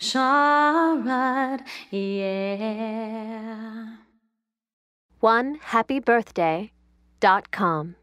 Sharad, yeah. One happy birthday dot com.